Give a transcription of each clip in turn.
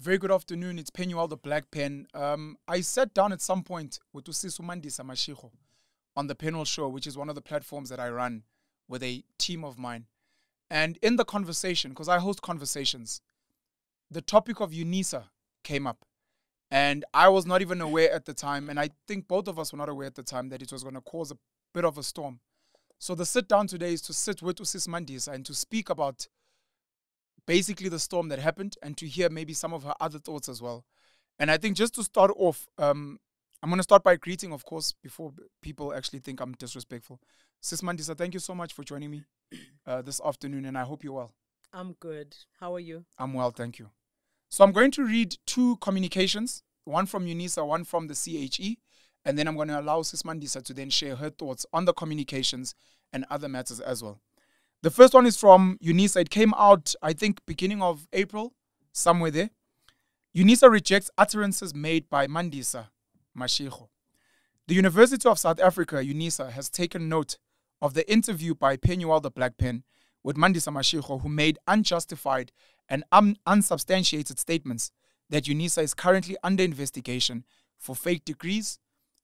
Very good afternoon. It's Penuel the Black Pen. Um, I sat down at some point with Usisu Mandisa Mashego on the Penuel Show, which is one of the platforms that I run with a team of mine. And in the conversation, because I host conversations, the topic of UNISA came up. And I was not even aware at the time, and I think both of us were not aware at the time that it was going to cause a bit of a storm. So the sit down today is to sit with Usis Mandisa and to speak about basically the storm that happened and to hear maybe some of her other thoughts as well. And I think just to start off, um, I'm going to start by greeting, of course, before people actually think I'm disrespectful. Sis Mandisa, thank you so much for joining me uh, this afternoon, and I hope you're well. I'm good. How are you? I'm well, thank you. So I'm going to read two communications, one from UNISA, one from the CHE, and then I'm going to allow Sis Mandisa to then share her thoughts on the communications and other matters as well. The first one is from UNISA. It came out, I think, beginning of April, somewhere there. UNISA rejects utterances made by Mandisa Mashego. The University of South Africa, UNISA, has taken note of the interview by Penuel the Black Pen with Mandisa Mashego, who made unjustified and un- unsubstantiated statements that UNISA is currently under investigation for fake degrees,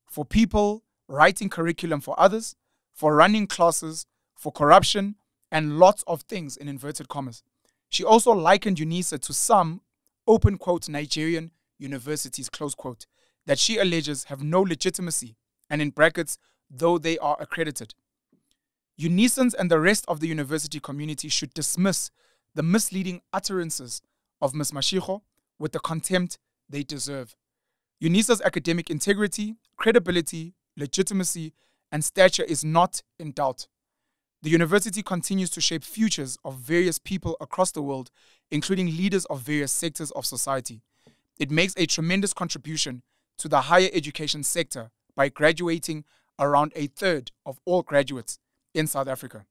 for people writing curriculum for others, for running classes, for corruption, and lots of things in inverted commas. She also likened UNISA to some, open quote, Nigerian universities, close quote, that she alleges have no legitimacy, and in brackets, though they are accredited. UNISANS and the rest of the university community should dismiss the misleading utterances of Ms. Mashego with the contempt they deserve. UNISA's academic integrity, credibility, legitimacy, and stature is not in doubt. The university continues to shape futures of various people across the world, including leaders of various sectors of society. It makes a tremendous contribution to the higher education sector by graduating around a third of all graduates in South Africa.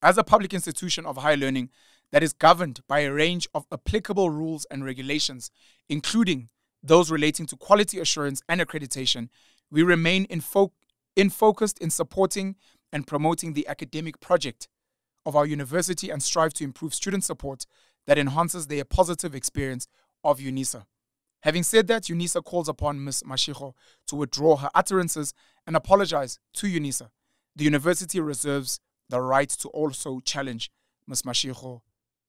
As a public institution of higher learning that is governed by a range of applicable rules and regulations, including those relating to quality assurance and accreditation, we remain in, fo- in focused in supporting and promoting the academic project of our university and strive to improve student support that enhances their positive experience of UNISA. Having said that, UNISA calls upon Ms. Mashego to withdraw her utterances and apologize to UNISA. The university reserves the right to also challenge Ms. Mashego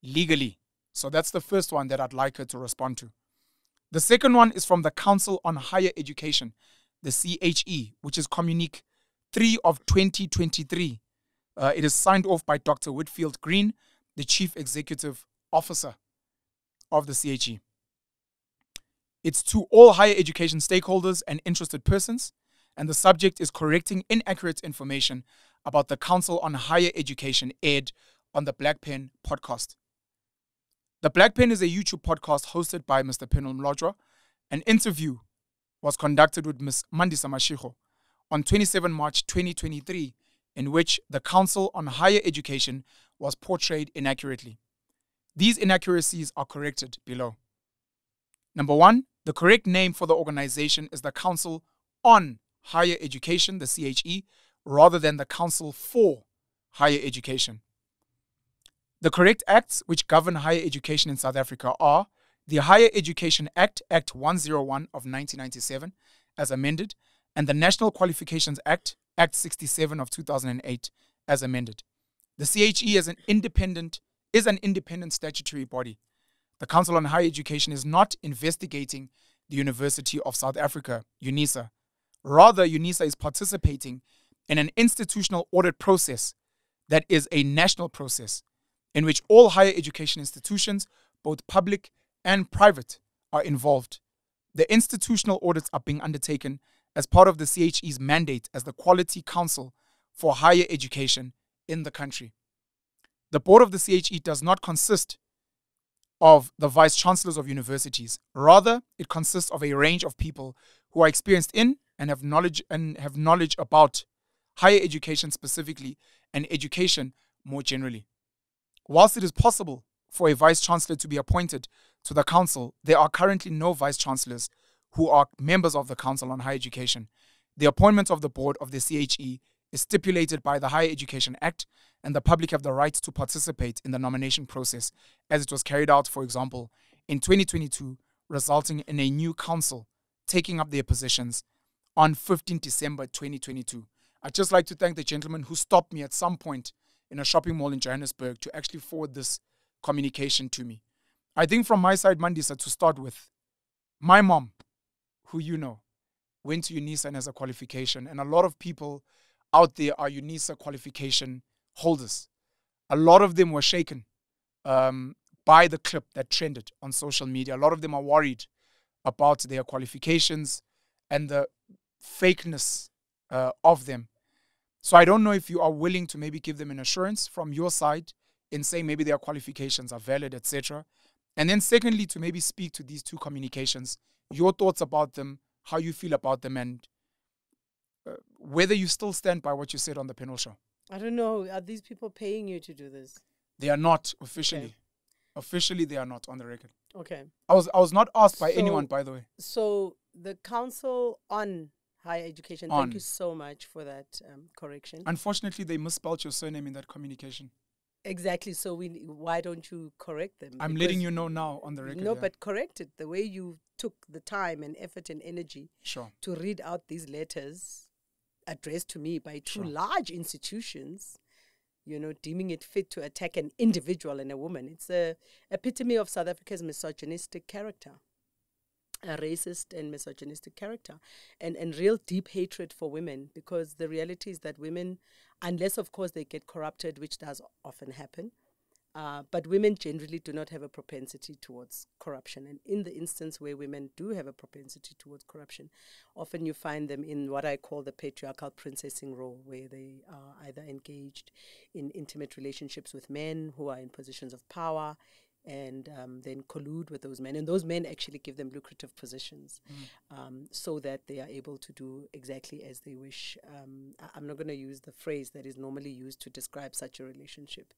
legally. So that's the first one that I'd like her to respond to. The second one is from the Council on Higher Education, the CHE, which is Communique 3 of 2023. Uh, it is signed off by Dr. Whitfield Green, the Chief Executive Officer of the CHE. It's to all higher education stakeholders and interested persons, and the subject is correcting inaccurate information about the Council on Higher Education aired on the Black Pen podcast. The Black Pen is a YouTube podcast hosted by Mr. Penel Mlodra. An interview was conducted with Ms. Mandisa Mashego on 27 March 2023, in which the Council on Higher Education was portrayed inaccurately. These inaccuracies are corrected below. Number one, the correct name for the organization is the Council on Higher Education, the CHE, rather than the Council for Higher Education. The correct acts which govern higher education in South Africa are the Higher Education Act, Act 101 of 1997, as amended, and the National Qualifications Act, Act 67 of 2008, as amended. The CHE is an independent is an independent statutory body. The Council on Higher Education is not investigating the University of South Africa, UNISA. Rather, UNISA is participating in an institutional audit process that is a national process in which all higher education institutions, both public and private, are involved. The institutional audits are being undertaken as part of the CHE's mandate as the Quality Council for Higher Education in the country. The board of the CHE does not consist of the vice chancellors of universities. Rather, it consists of a range of people who are experienced in and have knowledge and have knowledge about higher education specifically and education more generally. Whilst it is possible for a vice chancellor to be appointed to the council, there are currently no vice chancellors who are members of the Council on Higher Education. The appointment of the board of the CHE is stipulated by the Higher Education Act, and the public have the right to participate in the nomination process as it was carried out, for example, in 2022, resulting in a new council taking up their positions on 15 December 2022. I'd just like to thank the gentleman who stopped me at some point in a shopping mall in Johannesburg to actually forward this communication to me. I think from my side, Mandisa, to start with, my mom, who you know, went to UNISA and has a qualification, and a lot of people out there are UNISA qualification holders. A lot of them were shaken um, by the clip that trended on social media. A lot of them are worried about their qualifications and the fakeness uh, of them. So I don't know if you are willing to maybe give them an assurance from your side in saying maybe their qualifications are valid, etc. And then secondly, to maybe speak to these two communications, your thoughts about them, how you feel about them, and uh, whether you still stand by what you said on the Penuel Show. I don't know. Are these people paying you to do this? They are not officially. Okay. Officially, they are not on the record. Okay. I was I was not asked by so, anyone, by the way. So the Council on Higher Education. On. Thank you so much for that um, correction. Unfortunately, they misspelled your surname in that communication. Exactly. So we why don't you correct them? I'm because letting you know now on the record. No, yeah. but correct it. The way you took the time and effort and energy sure. to read out these letters addressed to me by two sure. large institutions, you know, deeming it fit to attack an individual and a woman. It's a epitome of South Africa's misogynistic character a racist and misogynistic character and, and real deep hatred for women because the reality is that women, unless of course they get corrupted, which does often happen, uh, but women generally do not have a propensity towards corruption. And in the instance where women do have a propensity towards corruption, often you find them in what I call the patriarchal princessing role, where they are either engaged in intimate relationships with men who are in positions of power, and um, then collude with those men. And those men actually give them lucrative positions mm. um, so that they are able to do exactly as they wish. Um, I- am not going to use the phrase that is normally used to describe such a relationship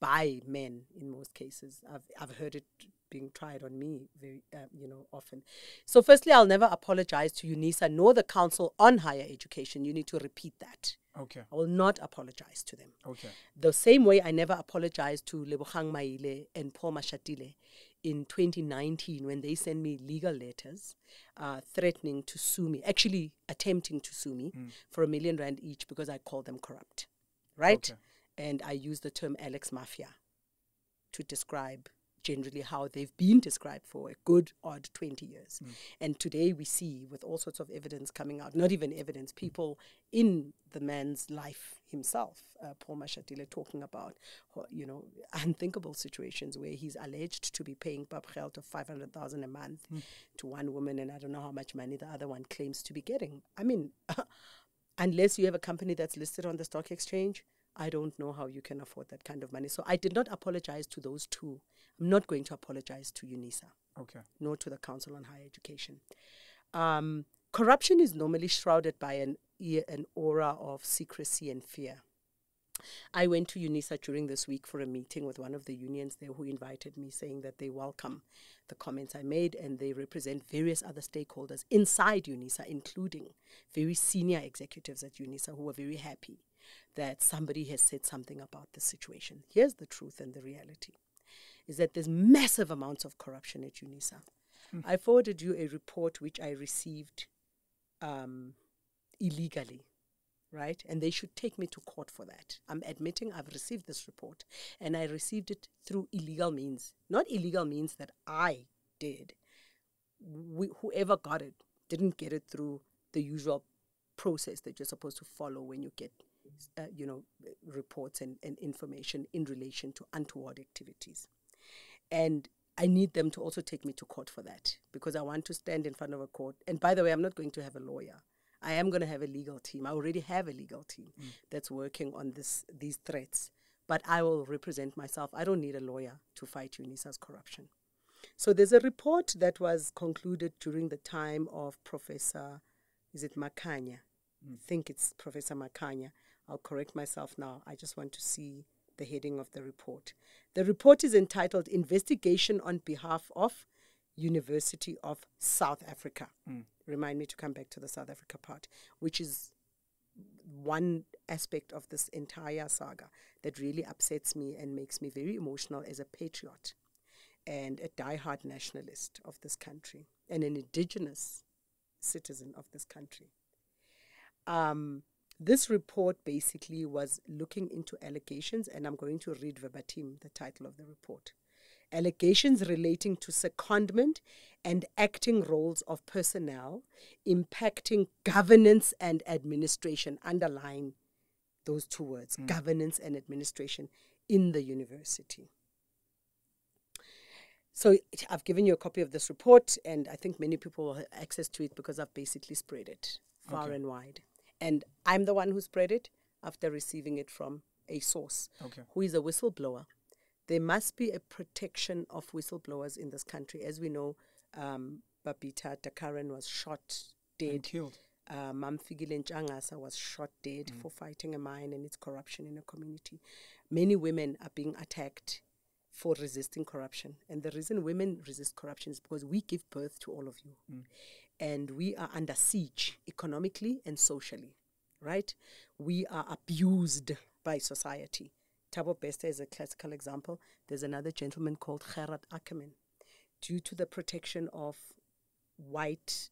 by men in most cases. I've, I've heard it being tried on me very, uh, you know, often. So, firstly, I'll never apologize to UNISA nor the Council on Higher Education. You need to repeat that. Okay. I will not apologize to them. Okay. The same way I never apologized to Lebogang Maile and Paul Mashatile in 2019 when they sent me legal letters uh, threatening to sue me, actually attempting to sue me mm. for a million rand each because I called them corrupt. Right? Okay. And I used the term Alex Mafia to describe generally how they've been described for a good odd 20 years. Mm. And today we see, with all sorts of evidence coming out, not even evidence, people in the man's life himself, uh, Paul Mashatile, talking about, you know, unthinkable situations where he's alleged to be paying papgeld of 500,000 a month mm. to one woman, and I don't know how much money the other one claims to be getting. I mean, unless you have a company that's listed on the stock exchange, I don't know how you can afford that kind of money. So I did not apologize to those two. I'm not going to apologize to UNISA. Okay. Nor to the Council on Higher Education. Um, corruption is normally shrouded by an, an aura of secrecy and fear. I went to UNISA during this week for a meeting with one of the unions there who invited me, saying that they welcome the comments I made and they represent various other stakeholders inside UNISA, including very senior executives at UNISA who were very happy that somebody has said something about the situation. Here's the truth and the reality is that there's massive amounts of corruption at UNISA. Mm. I forwarded you a report which I received um, illegally, right? And they should take me to court for that. I'm admitting I've received this report and I received it through illegal means. Not illegal means that I did. We, whoever got it didn't get it through the usual process that you're supposed to follow when you get uh, you know, reports and, and information in relation to untoward activities. And I need them to also take me to court for that because I want to stand in front of a court. And by the way, I'm not going to have a lawyer. I am going to have a legal team. I already have a legal team mm. that's working on this these threats. But I will represent myself. I don't need a lawyer to fight UNISA's corruption. So there's a report that was concluded during the time of Professor, is it Makhanya? Mm. I think it's Professor Makhanya, I'll correct myself now. I just want to see the heading of the report. The report is entitled Investigation on Behalf of University of South Africa. Mm. Remind me to come back to the South Africa part, which is one aspect of this entire saga that really upsets me and makes me very emotional as a patriot. and a die-hard nationalist of this country and an indigenous citizen of this country. Um, this report basically was looking into allegations, and I'm going to read verbatim the title of the report allegations relating to secondment and acting roles of personnel impacting governance and administration, underlying those two words mm. governance and administration in the university. So I've given you a copy of this report, and I think many people will have access to it because I've basically spread it far okay. and wide. And I'm the one who spread it after receiving it from a source okay. who is a whistleblower there must be a protection of whistleblowers in this country. As we know, um, Babita Deokaran was shot dead. And killed. Uh, was shot dead mm. for fighting a mine and its corruption in a community. Many women are being attacked for resisting corruption. And the reason women resist corruption is because we give birth to all of you. Mm. And we are under siege economically and socially, right? We are abused by society. Thabo Bester is a classical example. There's another gentleman called Gerard Ackerman. Due to the protection of white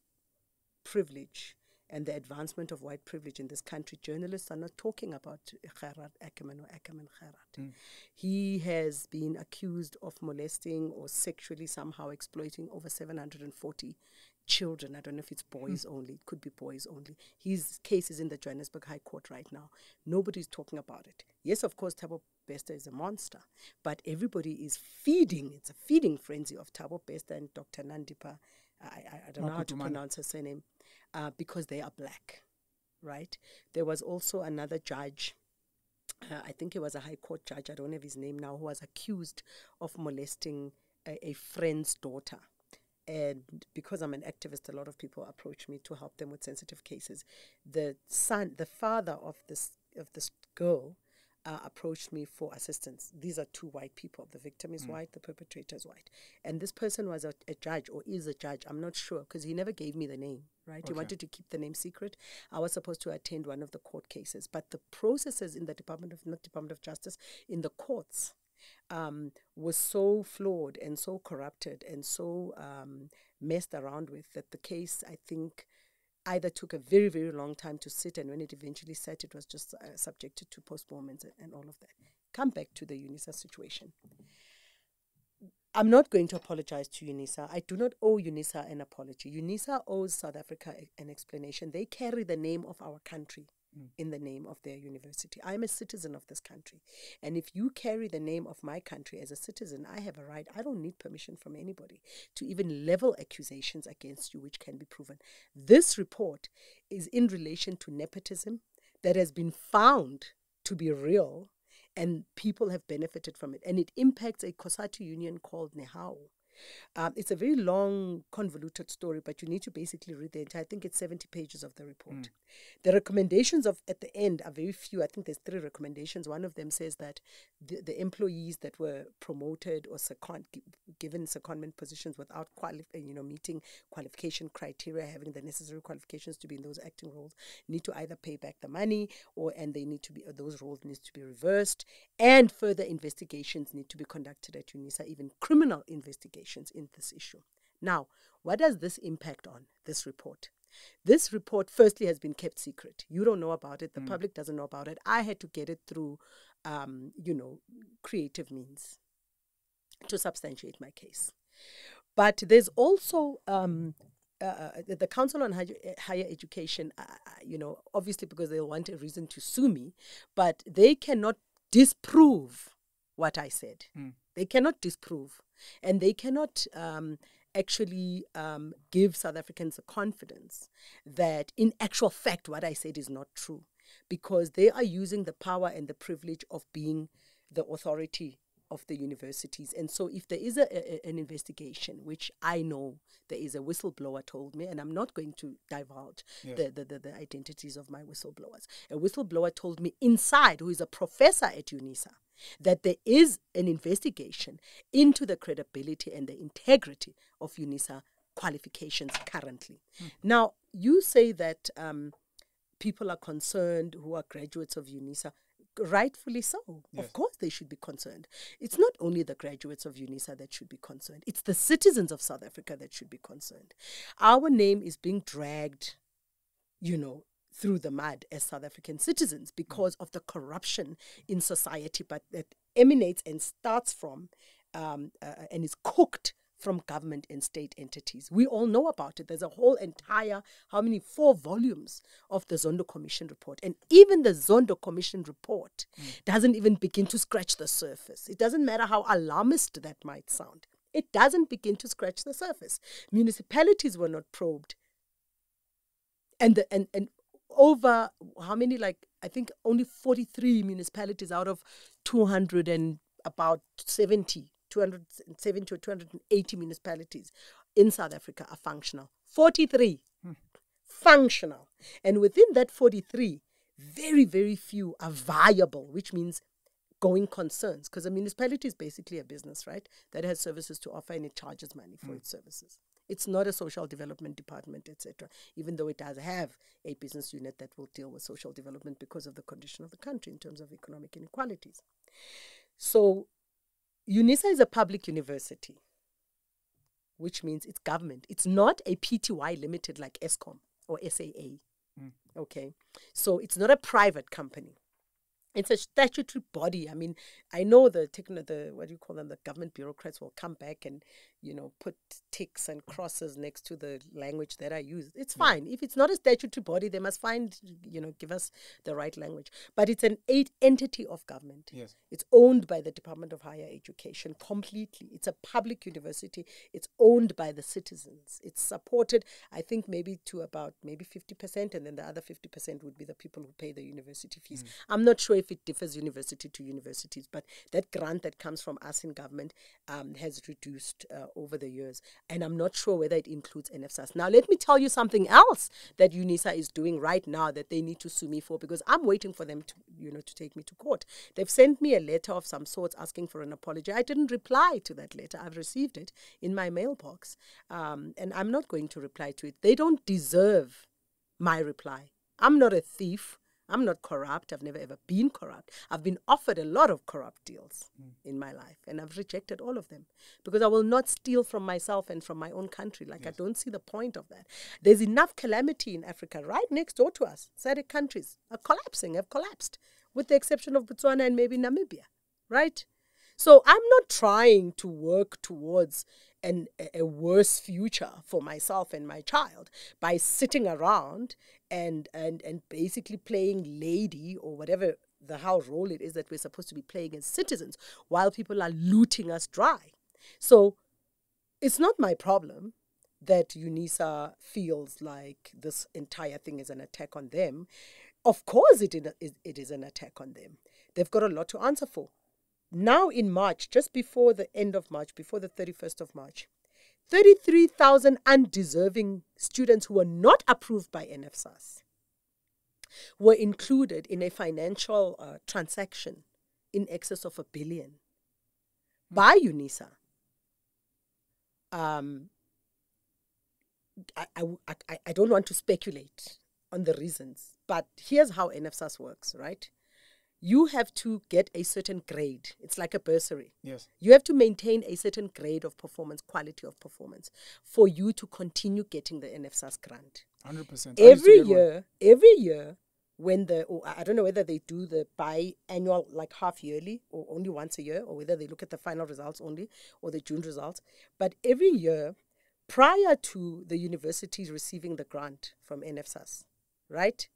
privilege and the advancement of white privilege in this country, journalists are not talking about Gerard Ackerman or Ackerman Gerard. Mm. He has been accused of molesting or sexually somehow exploiting over 740 children. I don't know if it's boys mm. only. It could be boys only. His case is in the Johannesburg High Court right now. Nobody's talking about it. Yes, of course, Thabo Bester is a monster, but everybody is feeding. It's a feeding frenzy of Thabo Bester and Dr. Nandipha. I, I, I don't know how to pronounce her surname uh, because they are black, right? There was also another judge. Uh, I think he was a high court judge. I don't have his name now. Who was accused of molesting a, a friend's daughter and because I'm an activist, a lot of people approach me to help them with sensitive cases. The son, the father of this of this girl, uh, approached me for assistance. These are two white people. The victim is mm. white, the perpetrator is white. And this person was a, a judge or is a judge. I'm not sure because he never gave me the name, right? Okay. He wanted to keep the name secret. I was supposed to attend one of the court cases, but the processes in the Department of, not Department of Justice, in the courts, um, was so flawed and so corrupted and so um, messed around with that the case, I think, either took a very, very long time to sit, and when it eventually sat, it was just uh, subjected to postponements and, and all of that. Come back to the UNISA situation. I'm not going to apologize to UNISA. I do not owe UNISA an apology. UNISA owes South Africa an explanation. They carry the name of our country mm. in the name of their university. I'm a citizen of this country. And if you carry the name of my country as a citizen, I have a right. I don't need permission from anybody to even level accusations against you, which can be proven. This report is in relation to nepotism that has been found to be real and people have benefited from it. And it impacts a COSATU union called Nehawu. Um, it's a very long, convoluted story, but you need to basically read the entire. I think it's seventy pages of the report. Mm. The recommendations of at the end are very few. I think there's three recommendations. One of them says that the, the employees that were promoted or second, given secondment positions without quali- uh, you know meeting qualification criteria, having the necessary qualifications to be in those acting roles, need to either pay back the money or and they need to be those roles need to be reversed, and further investigations need to be conducted at UNISA, even criminal investigations in this issue. Now, what does this impact on this report? This report, firstly, has been kept secret. You don't know about it. The mm. public doesn't know about it. I had to get it through, um, you know, creative means to substantiate my case. But there's also um, uh, uh the Council on Higher, Higher Education, uh, uh, you know, obviously because they want a reason to sue me, but they cannot disprove what I said. Mm. They cannot disprove, and they cannot um, actually um, give South Africans the confidence that, in actual fact, what I said is not true, because they are using the power and the privilege of being the authority of the universities. And so, if there is a, a, an investigation, which I know there is a whistleblower told me, and I'm not going to divulge yes. the, the, the, the, identities of my whistleblowers, a whistleblower told me inside, who is a professor at UNISA, that there is an investigation into the credibility and the integrity of UNISA qualifications currently. Mm. Now, you say that um, people are concerned who are graduates of UNISA. Rightfully so. Yes. Of course, they should be concerned. It's not only the graduates of UNISA that should be concerned, it's the citizens of South Africa that should be concerned. Our name is being dragged, you know, through the mud as South African citizens because of the corruption in society, but that emanates and starts from um, uh, and is cooked from government and state entities. We all know about it. There's a whole entire, how many, four volumes of the Zondo Commission report. And even the Zondo Commission report mm. doesn't even begin to scratch the surface. It doesn't matter how alarmist that might sound, it doesn't begin to scratch the surface. Municipalities were not probed. And, the, and, and over how many, like, I think only 43 municipalities out of 200 and about 70 270 or 280 municipalities in South Africa are functional. 43 hmm. functional. And within that 43, very, very few are viable, which means going concerns. Because a municipality is basically a business, right? That has services to offer and it charges money for hmm. its services. It's not a social development department, etc., even though it does have a business unit that will deal with social development because of the condition of the country in terms of economic inequalities. So UNISA is a public university, which means it's government. It's not a PTY limited like Eskom or SAA. Mm. Okay. So it's not a private company. It's a statutory body. I mean, I know the techno, the what do you call them? The government bureaucrats will come back and you know put ticks and crosses next to the language that I use. It's fine. If it's not a statutory body, they must find you know give us the right language. But it's an eight entity of government. Yes. It's owned by the Department of Higher Education completely. It's a public university. It's owned by the citizens. It's supported, I think, maybe to about maybe 50%, and then the other 50% would be the people who pay the university fees. I'm not sure if it differs university to universities, but that grant that comes from us in government um, has reduced uh, over the years. And I'm not sure whether it includes NSFAS. Now, let me tell you something else that UNISA is doing right now that they need to sue me for because I'm waiting for them to, you know, to take me to court. They've sent me a letter of some sorts asking for an apology. I didn't reply to that letter. I've received it in my mailbox, um, and I'm not going to reply to it. They don't deserve my reply. I'm not a thief. I'm not corrupt. I've never ever been corrupt. I've been offered a lot of corrupt deals hmm. in my life, and I've rejected all of them because I will not steal from myself and from my own country. Like, I don't see the point of that. There's enough calamity in Africa right next door to us. SADC countries are collapsing, have collapsed, with the exception of Botswana and maybe Namibia, right? So I'm not trying to work towards an, a- worse future for myself and my child by sitting around and, and, and basically playing lady or whatever the how role it is that we're supposed to be playing as citizens while people are looting us dry. So it's not my problem that UNISA feels like this entire thing is an attack on them. Of course, it is, it is an attack on them. They've got a lot to answer for. Now, in March, just before the end of March, before the 31st of March, 33,000 undeserving students who were not approved by NSFAS were included in a financial uh, transaction in excess of a billion by UNISA. Um, I, I, I, I don't want to speculate on the reasons, but here's how NSFAS works, right? You have to get a certain grade. It's like a bursary. Yes. You have to maintain a certain grade of performance, quality of performance, for you to continue getting the NSFAS grant. 100%. Every year, every year, when the or I don't know whether they do the biannual like half yearly or only once a year or whether they look at the final results only or the June results but every year prior to the universities receiving the grant from NSFAS right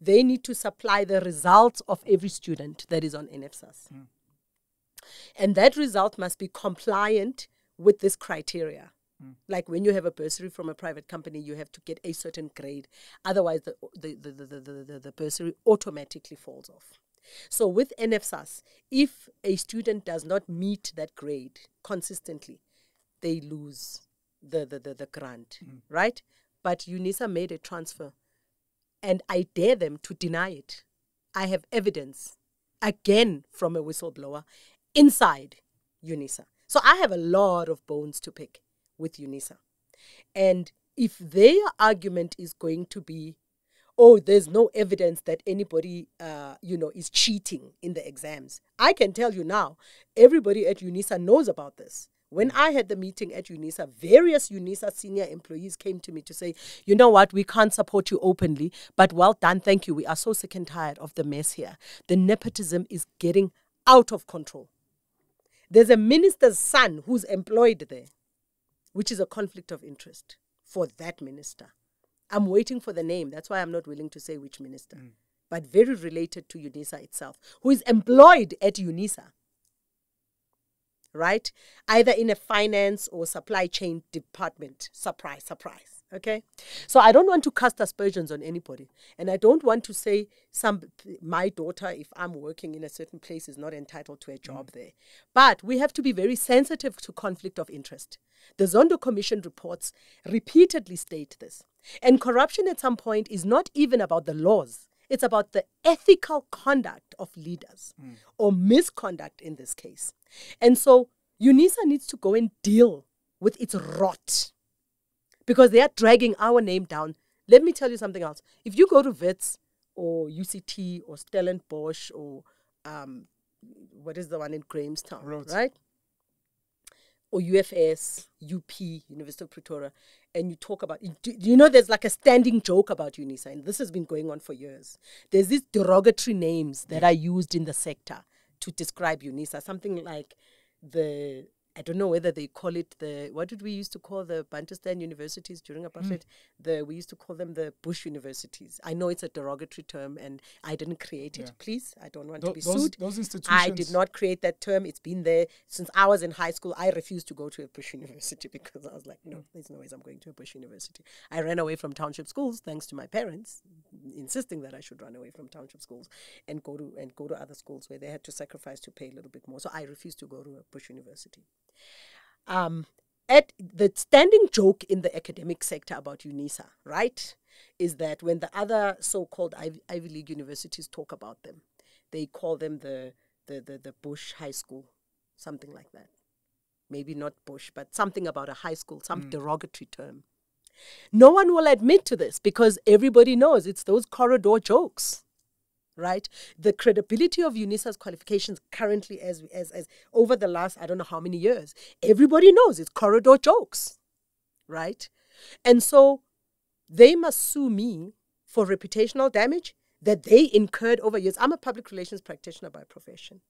they need to supply the results of every student that is on NSFAS. Mm. And that result must be compliant with this criteria. Mm. Like when you have a bursary from a private company, you have to get a certain grade. Otherwise, the, the, the, the, the, the, the bursary automatically falls off. So with NSFAS, if a student does not meet that grade consistently, they lose the, the, the, the grant, mm. right? But UNISA made a transfer and I dare them to deny it. I have evidence, again from a whistleblower, inside UNISA. So I have a lot of bones to pick with UNISA. And if their argument is going to be, oh, there's no evidence that anybody, uh, you know, is cheating in the exams. I can tell you now, everybody at UNISA knows about this. When I had the meeting at UNISA, various UNISA senior employees came to me to say, you know what, we can't support you openly, but well done, thank you. We are so sick and tired of the mess here. The nepotism is getting out of control. There's a minister's son who's employed there, which is a conflict of interest for that minister. I'm waiting for the name. That's why I'm not willing to say which minister, mm. but very related to UNISA itself, who is employed at UNISA, right? Either in a finance or supply chain department. Surprise, surprise. Okay, so I don't want to cast aspersions on anybody, and I don't want to say some my daughter, if I'm working in a certain place, is not entitled to a job mm. there. But we have to be very sensitive to conflict of interest. The Zondo Commission reports repeatedly state this, and corruption at some point is not even about the laws; it's about the ethical conduct of leaders mm. or misconduct in this case. And so UNISA needs to go and deal with its rot because they are dragging our name down. Let me tell you something else. If you go to Wits or UCT or Stellenbosch or um, what is the one in Grahamstown, Rhodes. right? Or UFS, UP, University of Pretoria, and you talk about, do, you know, there's like a standing joke about UNISA, and this has been going on for years. There's these derogatory names that are used in the sector to describe UNISA, something like the I don't know whether they call it the what did we used to call the Bantustan universities during apartheid? Mm. The we used to call them the Bush universities. I know it's a derogatory term, and I didn't create it. Yeah. Please, I don't want Th- to be those, sued. Those institutions. I did not create that term. It's been there since I was in high school. I refused to go to a Bush university because I was like, no, there's no ways I'm going to a Bush university. I ran away from township schools thanks to my parents insisting that I should run away from township schools and go to and go to other schools where they had to sacrifice to pay a little bit more. So I refused to go to a Bush university. Um, at the standing joke in the academic sector about UNISA, right, is that when the other so-called Ivy, Ivy League universities talk about them, they call them the the, the, the Bush High School, something like that. Maybe not Bush, but something about a high school, some mm. derogatory term. No one will admit to this because everybody knows it's those corridor jokes right? The credibility of UNISA's qualifications currently, as, as, as over the last, I don't know how many years, everybody knows it's corridor jokes, right? And so they must sue me for reputational damage that they incurred over years. I'm a public relations practitioner by profession.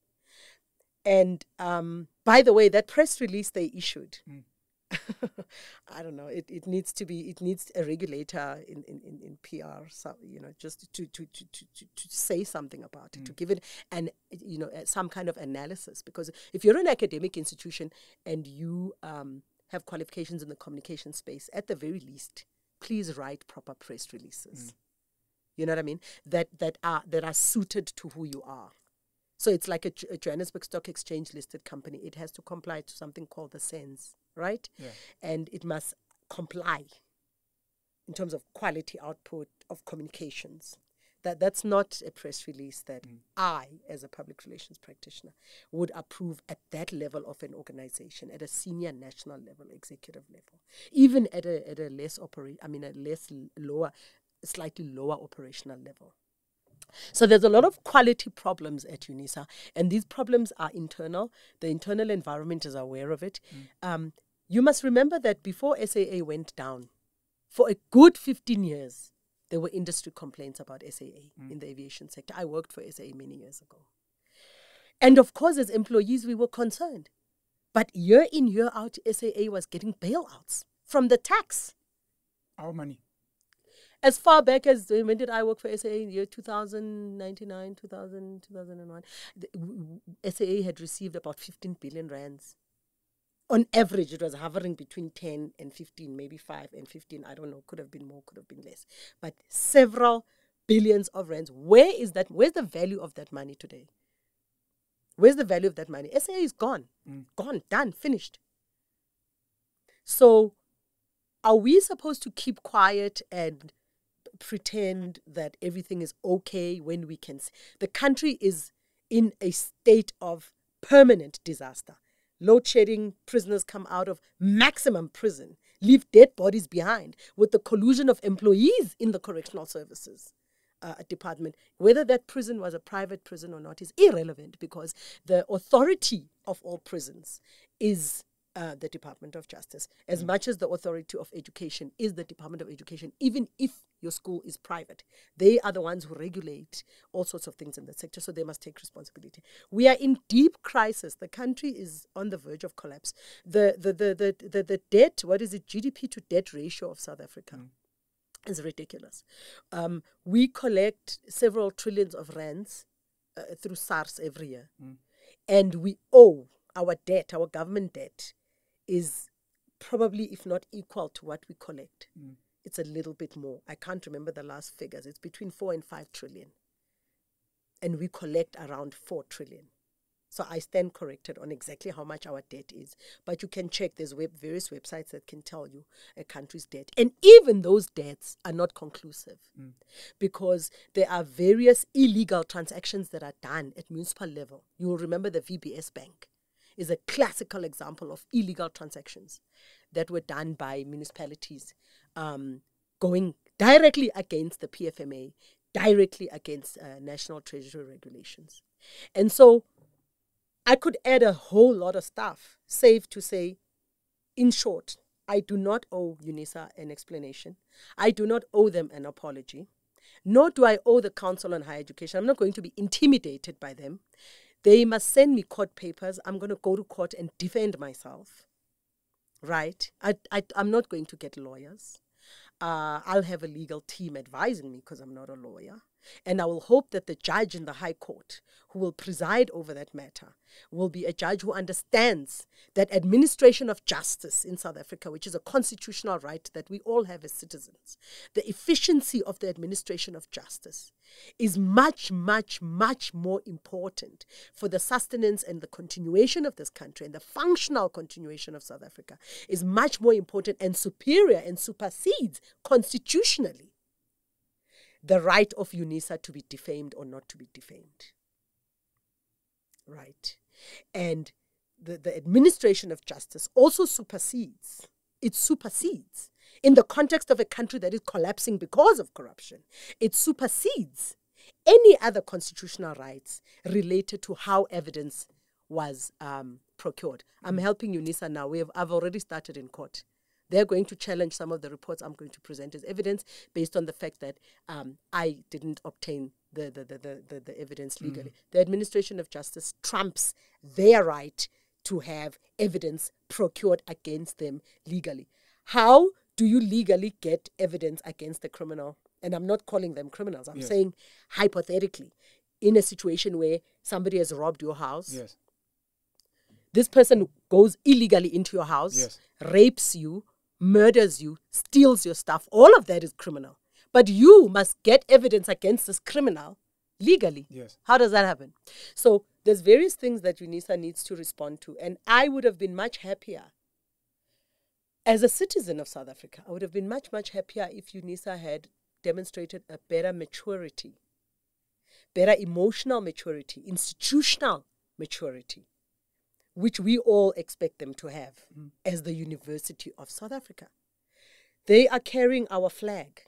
And um, by the way, that press release they issued. Mm I don't know. It, it needs to be. It needs a regulator in, in, in, in PR. So, you know, just to to, to, to, to, say something about it, mm. to give it an you know some kind of analysis. Because if you're an academic institution and you um, have qualifications in the communication space, at the very least, please write proper press releases. Mm. You know what I mean? That that are that are suited to who you are. So it's like a, a Johannesburg Stock Exchange listed company. It has to comply to something called the SENS right? Yeah. And it must comply in terms of quality output of communications. That that's not a press release that mm. I, as a public relations practitioner, would approve at that level of an organization, at a senior national level, executive level, even at a at a less operate, I mean a less lower, slightly lower operational level. So there's a lot of quality problems at UNISA, and these problems are internal. The internal environment is aware of it. Mm. Um, you must remember that before SAA went down, for a good 15 years, there were industry complaints about SAA mm. in the aviation sector. I worked for SAA many years ago. And of course, as employees, we were concerned. But year in, year out, SAA was getting bailouts from the tax. Our money. As far back as when did I work for SAA? In the year 2099, 2000, 2001. The, SAA had received about 15 billion rands on average, it was hovering between 10 and 15, maybe 5 and 15. I don't know. Could have been more, could have been less. But several billions of rands. Where is that? Where's the value of that money today? Where's the value of that money? SA is gone. Mm. Gone, done, finished. So, are we supposed to keep quiet and pretend that everything is okay when we can? See? The country is in a state of permanent disaster load shedding, prisoners come out of maximum prison. leave dead bodies behind with the collusion of employees in the correctional services. Uh, department, whether that prison was a private prison or not, is irrelevant because the authority of all prisons is uh, the Department of Justice, as mm. much as the authority of education is the Department of Education, even if your school is private. They are the ones who regulate all sorts of things in the sector, so they must take responsibility. We are in deep crisis. The country is on the verge of collapse. The the the the the, the debt, what is it, GDP to debt ratio of South Africa? Mm. Is ridiculous. Um, we collect several trillions of rands uh, through SARS every year, mm. and we owe our debt, our government debt, is probably, if not equal to what we collect. Mm. It's a little bit more. I can't remember the last figures. It's between four and five trillion. And we collect around four trillion. So I stand corrected on exactly how much our debt is. But you can check, there's web, various websites that can tell you a country's debt. And even those debts are not conclusive mm. because there are various illegal transactions that are done at municipal level. You will remember the VBS Bank is a classical example of illegal transactions that were done by municipalities um, going directly against the PFMA, directly against uh, national treasury regulations. And so I could add a whole lot of stuff, save to say, in short, I do not owe UNISA an explanation. I do not owe them an apology. Nor do I owe the Council on Higher Education. I'm not going to be intimidated by them. They must send me court papers. I'm going to go to court and defend myself. Right? I, I, I'm not going to get lawyers. Uh, I'll have a legal team advising me because I'm not a lawyer. And I will hope that the judge in the High Court who will preside over that matter will be a judge who understands that administration of justice in South Africa, which is a constitutional right that we all have as citizens, the efficiency of the administration of justice is much, much, much more important for the sustenance and the continuation of this country and the functional continuation of South Africa is much more important and superior and supersedes constitutionally the right of UNISA to be defamed or not to be defamed. Right. And the, the administration of justice also supersedes, it supersedes in the context of a country that is collapsing because of corruption, it supersedes any other constitutional rights related to how evidence was um, procured. I'm helping UNISA now. We have, I've already started in court. They're going to challenge some of the reports I'm going to present as evidence based on the fact that um, I didn't obtain the, the, the, the, the evidence mm. legally. Mm. The administration of justice trumps their right to have evidence procured against them legally. How do you legally get evidence against a criminal? And I'm not calling them criminals. I'm yes. saying hypothetically, in a situation where somebody has robbed your house. Yes. This person goes illegally into your house, yes. rapes you, murders you, steals your stuff, all of that is criminal. But you must get evidence against this criminal legally. Yes. How does that happen? So there's various things that UNISA needs to respond to. And I would have been much happier as a citizen of South Africa. I would have been much, much happier if UNISA had demonstrated a better maturity, better emotional maturity, institutional maturity which we all expect them to have mm. as the University of South Africa. They are carrying our flag.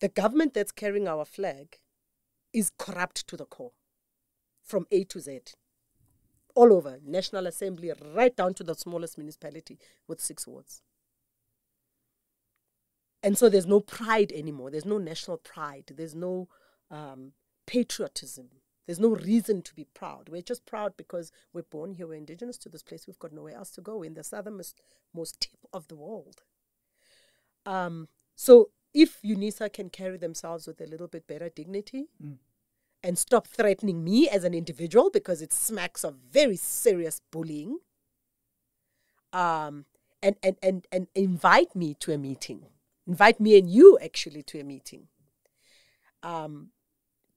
The government that's carrying our flag is corrupt to the core, from A to Z, all over, National Assembly, right down to the smallest municipality with six wards. And so there's no pride anymore. There's no national pride. There's no um, patriotism. There's no reason to be proud. We're just proud because we're born here, we're indigenous to this place, we've got nowhere else to go in the southernmost most tip of the world. Um, so if UNISA can carry themselves with a little bit better dignity mm. and stop threatening me as an individual because it smacks of very serious bullying, um, and, and, and, and invite me to a meeting, invite me and you actually to a meeting. Um,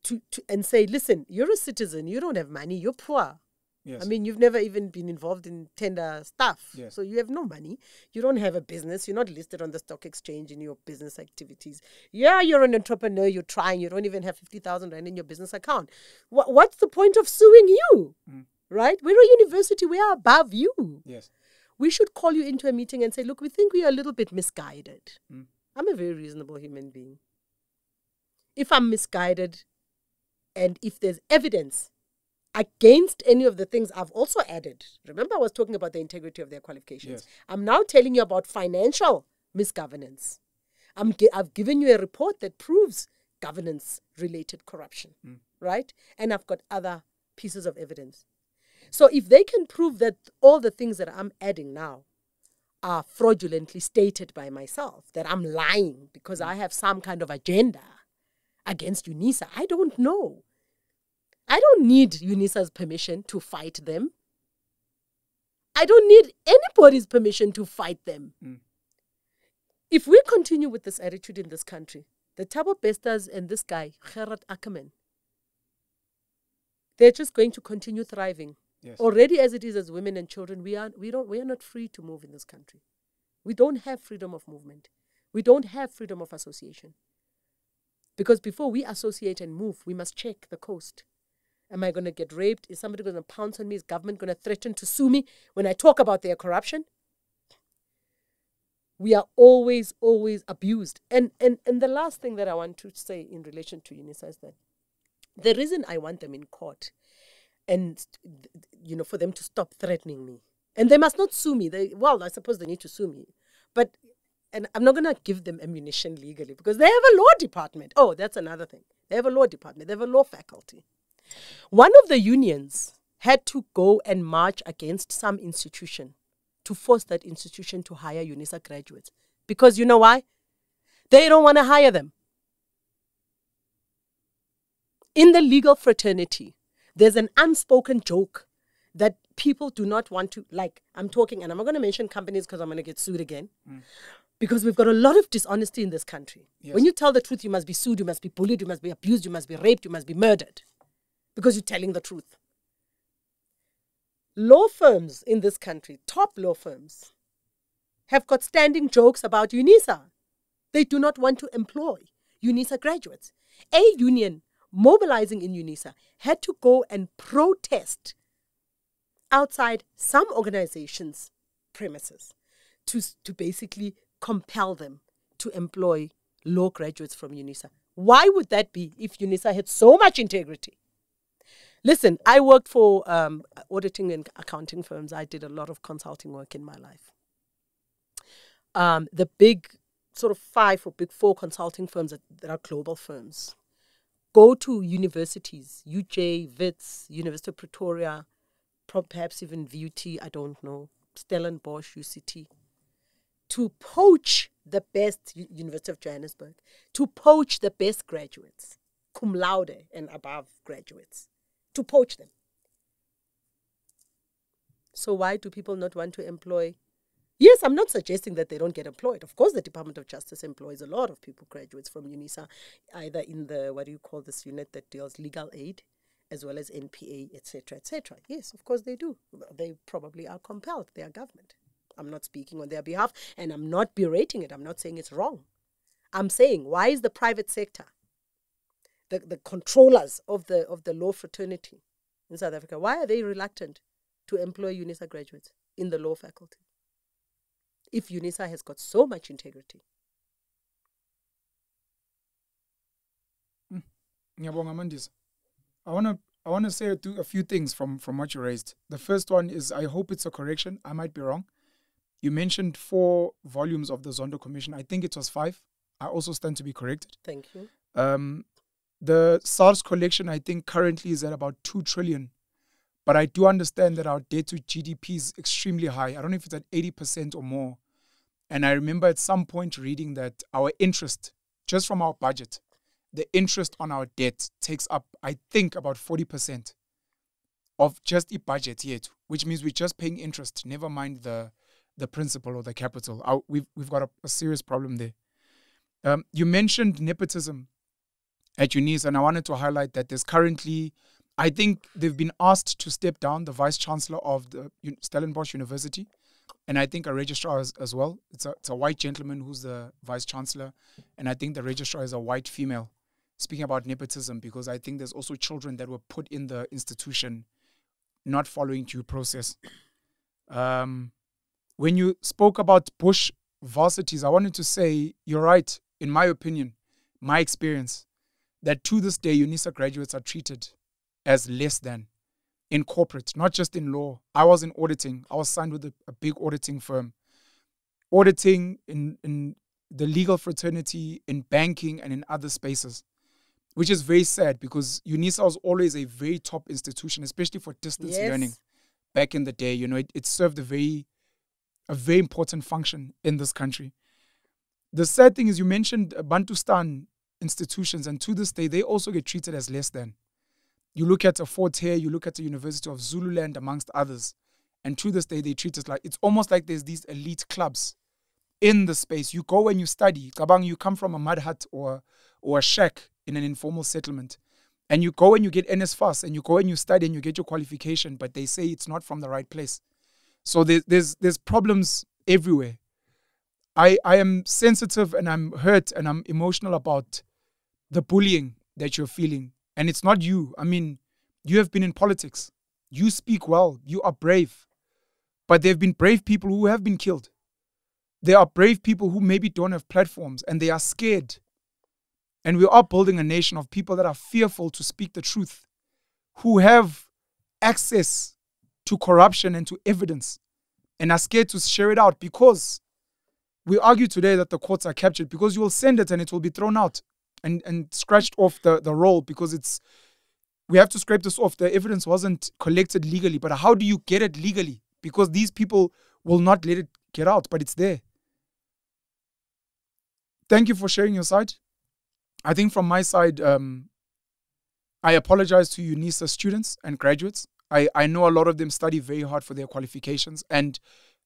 to, to and say, listen, you're a citizen, you don't have money, you're poor. Yes. I mean, you've never even been involved in tender stuff. Yes. So you have no money. You don't have a business. You're not listed on the stock exchange in your business activities. Yeah, you're an entrepreneur. You're trying. You don't even have 50,000 Rand in your business account. What, what's the point of suing you? Mm. Right? We're a university. We are above you. Yes. we should call you into a meeting and say, look, we think we are a little bit misguided. Mm. I'm a very reasonable human being. If I'm misguided and if there's evidence against any of the things I've also added, remember I was talking about the integrity of their qualifications. Yes. I'm now telling you about financial misgovernance. I'm I've given you a report that proves governance related corruption, hmm. right? And I've got other pieces of evidence. So if they can prove that all the things that I'm adding now are fraudulently stated by myself, that I'm lying because hmm. I have some kind of agenda against UNISA, I don't know. I don't need UNISA's permission to fight them. I don't need anybody's permission to fight them. Mm. If we continue with this attitude in this country, the Thabo Besters and this guy, Gerhard Ackerman, they're just going to continue thriving. Yes. Already as it is as women and children, we are we don't we are not free to move in this country. We don't have freedom of movement. We don't have freedom of association. Because before we associate and move, we must check the coast. Am I going to get raped? Is somebody going to pounce on me? Is government going to threaten to sue me when I talk about their corruption? We are always, always abused. And, and, and the last thing that I want to say in relation to UNISA is that the reason I want them in court and, you know, for them to stop threatening me. And they must not sue me. They, well, I suppose they need to sue me. But, and I'm not going to give them ammunition legally because they have a law department. Oh, that's another thing. They have a law department, they have a law faculty. One of the unions had to go and march against some institution to force that institution to hire UNISA graduates. Because you know why? They don't want to hire them. In the legal fraternity, there's an unspoken joke that people do not want to, like, I'm talking, and I'm not going to mention companies because I'm going to get sued again. Mm. Because we've got a lot of dishonesty in this country. Yes. When you tell the truth, you must be sued, you must be bullied, you must be abused, you must be raped, you must be murdered because you're telling the truth. Law firms in this country, top law firms, have got standing jokes about UNISA. They do not want to employ UNISA graduates. A union mobilizing in UNISA had to go and protest outside some organizations' premises to, to basically compel them to employ law graduates from UNISA. Why would that be if UNISA had so much integrity? Listen, I worked for um, auditing and accounting firms. I did a lot of consulting work in my life. Um, the big sort of five or big four consulting firms that, that are global firms go to universities, UJ, WITS, University of Pretoria, perhaps even VUT, I don't know, Stellenbosch, UCT, to poach the best, University of Johannesburg, to poach the best graduates, cum laude and above graduates, to poach them. So why do people not want to employ? Yes, I'm not suggesting that they don't get employed. Of course, the Department of Justice employs a lot of people, graduates from UNISA, either in the what do you call this unit that deals legal aid, as well as NPA, etc., etc. Yes, of course they do. They probably are compelled. They are government. I'm not speaking on their behalf, and I'm not berating it. I'm not saying it's wrong. I'm saying why is the private sector, the, the controllers of the of the law fraternity in South Africa, why are they reluctant to employ UNISA graduates in the law faculty? If UNISA has got so much integrity. Ngiyabonga Mandisa. I want to I want to say a few things from from what you raised. The first one is I hope it's a correction. I might be wrong. You mentioned four volumes of the Zondo Commission. I think it was five. I also stand to be corrected. Thank you. Um, the SARS collection, I think, currently is at about two trillion. But I do understand that our debt to GDP is extremely high. I don't know if it's at 80% or more. And I remember at some point reading that our interest, just from our budget, the interest on our debt takes up, I think, about 40% of just the budget yet, which means we're just paying interest, never mind the the principal or the capital. We've, we've got a, a serious problem there. Um, you mentioned nepotism at UNIS, and I wanted to highlight that there's currently, I think they've been asked to step down the vice chancellor of the Stellenbosch University, and I think a registrar as, as well. It's a, it's a white gentleman who's the vice chancellor, and I think the registrar is a white female. Speaking about nepotism, because I think there's also children that were put in the institution not following due process. Um, when you spoke about Bush varsities, I wanted to say you're right, in my opinion, my experience, that to this day, UNISA graduates are treated as less than in corporate, not just in law. I was in auditing, I was signed with a, a big auditing firm. Auditing in, in the legal fraternity, in banking, and in other spaces, which is very sad because UNISA was always a very top institution, especially for distance Yes. learning back in the day. You know, it, it served a very a very important function in this country. The sad thing is, you mentioned Bantustan institutions, and to this day, they also get treated as less than. You look at a Fort Hare, you look at the University of Zululand, amongst others, and to this day, they treat us like it's almost like there's these elite clubs in the space. You go and you study. Kabang, you come from a mud hut or or a shack in an informal settlement, and you go and you get NSFAS, and you go and you study and you get your qualification, but they say it's not from the right place. So there's there's there's problems everywhere. I I am sensitive and I'm hurt and I'm emotional about the bullying that you're feeling. And it's not you. I mean, you have been in politics. You speak well. You are brave. But there have been brave people who have been killed. There are brave people who maybe don't have platforms and they are scared. And we are building a nation of people that are fearful to speak the truth, who have access to corruption and to evidence and are scared to share it out because we argue today that the courts are captured because you will send it and it will be thrown out and, and scratched off the, the roll because it's we have to scrape this off. The evidence wasn't collected legally, but how do you get it legally? Because these people will not let it get out, but it's there. Thank you for sharing your side. I think from my side, um, I apologize to UNISA students and graduates. I, I know a lot of them study very hard for their qualifications, and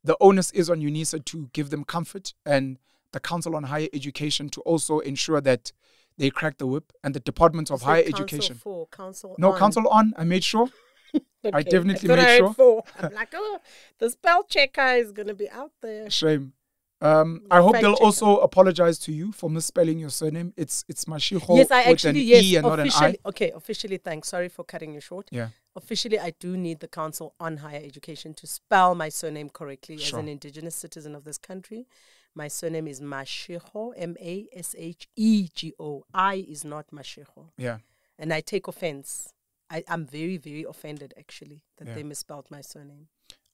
the onus is on UNISA to give them comfort and the Council on Higher Education to also ensure that they crack the whip and the Department of Said Higher council Education. For, council No, on. Council on, I made sure. I definitely made I sure. I'm like, oh, the spell checker is going to be out there. Shame. Um, I hope they'll checker. also apologize to you for misspelling your surname. It's it's Mashego yes, I with actually, an yes, E and not an officially, I. okay, officially, thanks. Sorry for cutting you short. Yeah. Officially, I do need the Council on Higher Education to spell my surname correctly Sure. as an indigenous citizen of this country. My surname is Mashego, M A S H E G O. I is not Mashiho. Yeah. And I take offense. I, I'm very, very offended actually that Yeah. they misspelled my surname.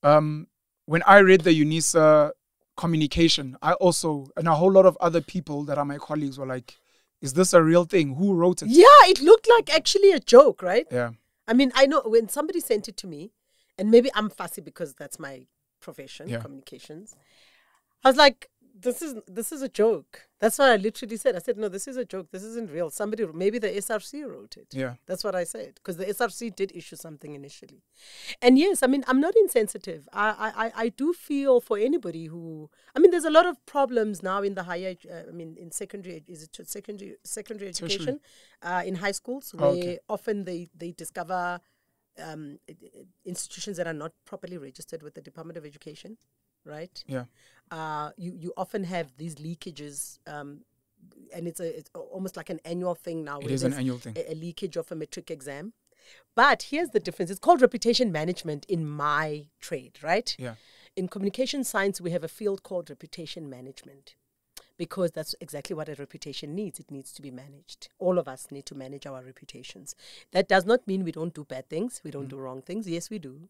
um, when I read the UNISA communication, I also and a whole lot of other people that are my colleagues were like, "Is this a real thing? Who wrote it?" Yeah, it looked like actually a joke, right? Yeah, I mean, I know when somebody sent it to me, and maybe I'm fussy because that's my profession, Yeah. communications. I was like, this is this is a joke. That's what I literally said. I said, no, this is a joke. This isn't real. Somebody, maybe the SRC wrote it. yeah, That's what I said because the SRC did issue something initially, and yes, I mean I'm not insensitive. I I, I- do feel for anybody who I mean there's a lot of problems now in the higher uh, I mean in secondary is it secondary secondary education uh, in high schools Oh, where okay. often they they discover um, institutions that are not properly registered with the Department of Education, right? yeah, uh, you you often have these leakages, um, and it's a it's almost like an annual thing now. it is an annual thing. A, a leakage of a matric exam. But here's the difference: it's called reputation management in my trade, right? Yeah, In communication science, we have a field called reputation management. Because that's exactly what a reputation needs. It needs to be managed. All of us need to manage our reputations. That does not mean we don't do bad things, we don't Mm. do wrong things. Yes, we do.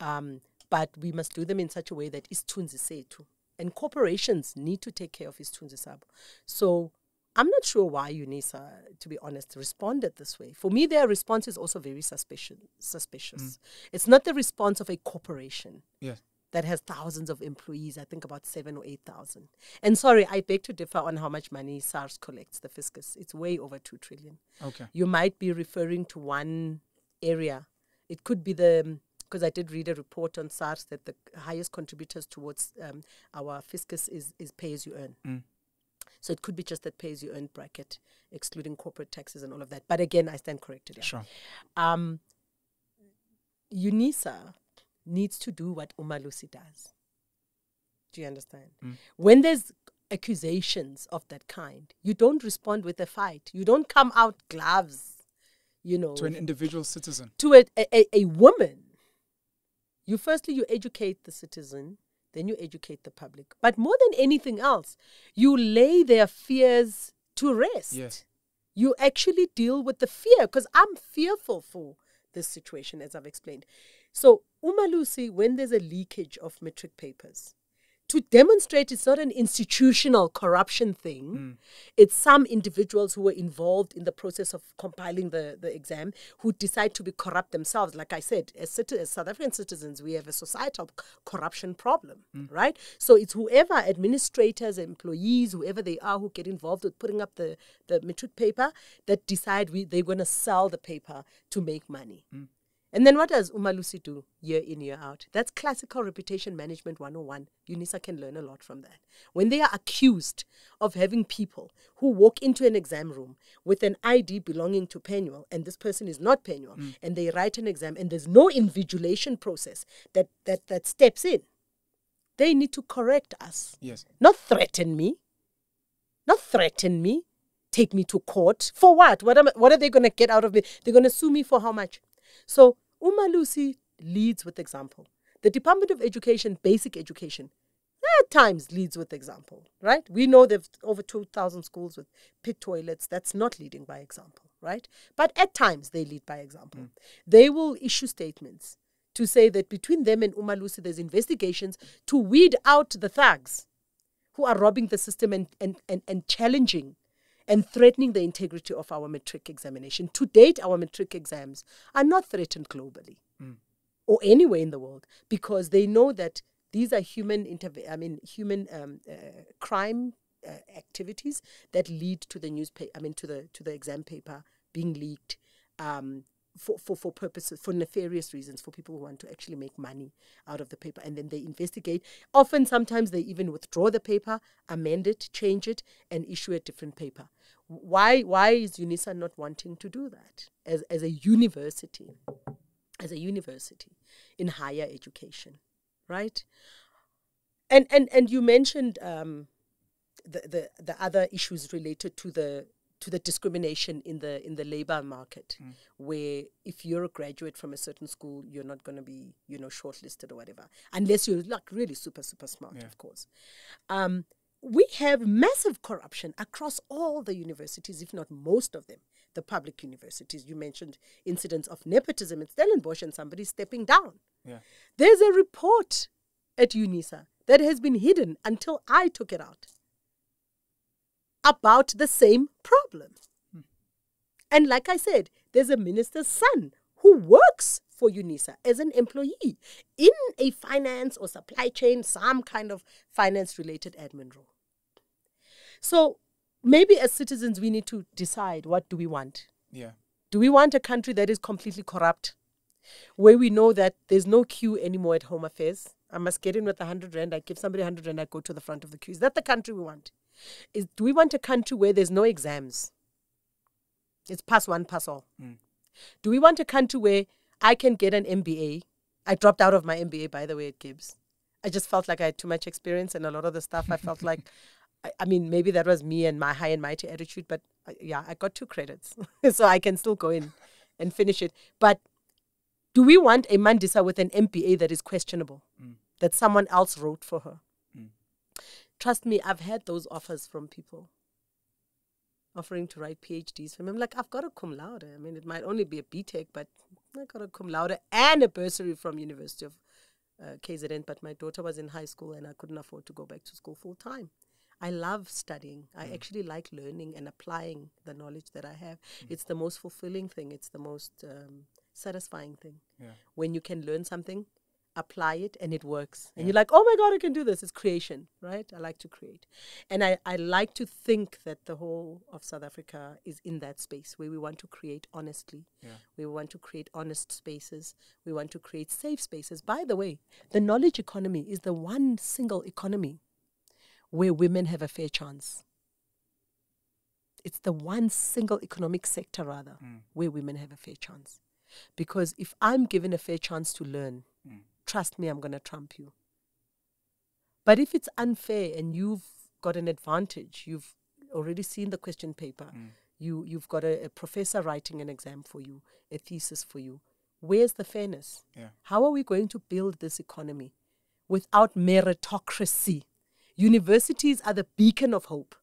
Um, but we must do them in such a way that isithunzi sethu. And corporations need to take care of isithunzi sabo. So I'm not sure why UNISA, to be honest, responded this way. For me, their response is also very suspicious. Suspicious. It's not the response of a corporation yeah, that has thousands of employees, I think about seven or 8,000. And sorry, I beg to differ on how much money SARS collects, the fiscus. It's way over 2 trillion. okay, You might be referring to one area. It could be the, um, because I did read a report on SARS that the highest contributors towards um, our fiscus is, is pay as you earn. Mm. So it could be just that pay as you earn bracket, excluding corporate taxes and all of that. But again, I stand corrected. yeah. sure, Um, UNISA needs to do what Umalusi does. Do you understand? Mm. When there's accusations of that kind, you don't respond with a fight. You don't come out gloves, you know, to an individual citizen. to a, a, a woman. You firstly you educate the citizen, then you educate the public. But more than anything else, you lay their fears to rest. Yes. You actually deal with the fear because I'm fearful for this situation, as I've explained. So, Umalusi, when there's a leakage of matric papers, to demonstrate it's not an institutional corruption thing. Mm. It's some individuals who were involved in the process of compiling the, the exam who decide to be corrupt themselves. Like I said, as, as South African citizens, we have a societal corruption problem, mm. right? So it's whoever, administrators, employees, whoever they are who get involved with putting up the, the matric paper that decide we, they're going to sell the paper to make money. Mm. And then what does Umalusi do year in, year out? That's classical reputation management 101. UNISA can learn a lot from that. When they are accused of having people who walk into an exam room with an ID belonging to Penuel, and this person is not Penuel, mm. and they write an exam, and there's no invigilation process that, that, that steps in, they need to correct us, Yes. not threaten me. Not threaten me. Take me to court. For what? What, am, I- what are they going to get out of me? They're going to sue me for how much? So Umalusi leads with example. The Department of Education, basic education, at times leads with example, right? We know they've over 2,000 schools with pit toilets. That's not leading by example, right? But at times they lead by example. Hmm. They will issue statements to say that between them and Umalusi, there's investigations to weed out the thugs who are robbing the system and, and, and, and challenging and threatening the integrity of our matric examination. To date, our matric exams are not threatened globally or anywhere in the world because they know that these are human interve- I mean human um, uh, crime uh, activities that lead to the newspaper I mean to the to the exam paper being leaked um, for, for, for purposes for nefarious reasons for people who want to actually make money out of the paper and then they investigate often sometimes they even withdraw the paper amend it change it and issue a different paper why why is unisa not wanting to do that as, as a university as a university in higher education, right? And and and you mentioned um, the, the the other issues related to the to the discrimination in the in the labor market, where if you're a graduate from a certain school, you're not going to be you know shortlisted or whatever, unless you're like really super super smart, of course. Um, we have massive corruption across all the universities, if not most of them, the public universities. You mentioned incidents of nepotism at Stellenbosch and somebody stepping down. Yeah. There's a report at UNISA that has been hidden until I took it out about the same problem. And like I said, there's a minister's son who works for UNISA as an employee in a finance or supply chain, some kind of finance related admin role. So maybe as citizens, we need to decide what do we want? Yeah. Do we want a country that is completely corrupt, where we know that there's no queue anymore at Home Affairs? I must get in with a hundred rand. I give somebody a hundred rand. I go to the front of the queue. Is that the country we want? Is do we want a country where there's no exams? It's pass one, pass all. Hmm. Do we want a country where I can get an MBA? I dropped out of my MBA, by the way, at GIBS. I just felt like I had too much experience, and a lot of the stuff I felt like, I, I mean, maybe that was me and my high and mighty attitude, but uh, yeah, I got two credits, so I can still go in and finish it. But do we want a Mandisa with an MBA that is questionable, hmm. that someone else wrote for her? Hmm. Trust me, I've had those offers from people offering to write PhDs for me. I'm like, I've got a cum laude. I mean, it might only be a BTech, but I got a cum laude and a bursary from University of uh, KZN. But my daughter was in high school and I couldn't afford to go back to school full time. I love studying. I actually like learning and applying the knowledge that I have. It's the most fulfilling thing. It's the most um, satisfying thing. Yeah. When you can learn something, apply it, and it works. And you're like, oh my God, I can do this. It's creation, right? I like to create. And I, I like to think that the whole of South Africa is in that space where we want to create honestly. Yeah. We want to create honest spaces. We want to create safe spaces. By the way, the knowledge economy is the one single economy where women have a fair chance. It's the one single economic sector, rather, mm. where women have a fair chance. Because if I'm given a fair chance to learn, mm. Trust me, I'm going to trump you. But if it's unfair and you've got an advantage, you've already seen the question paper, mm. you, you've got a, a professor writing an exam for you, a thesis for you, where's the fairness? Yeah. How are we going to build this economy without meritocracy. Universities are the beacon of hope.